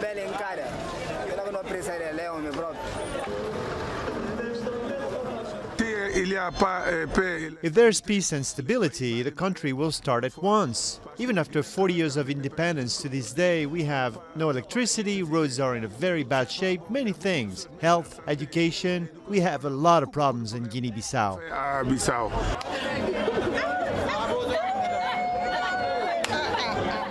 bela não leão, meu If there's peace and stability, the country will start at once. Even after 40 years of independence to this day, we have no electricity, roads are in a very bad shape, many things. Health, education, we have a lot of problems in Guinea-Bissau.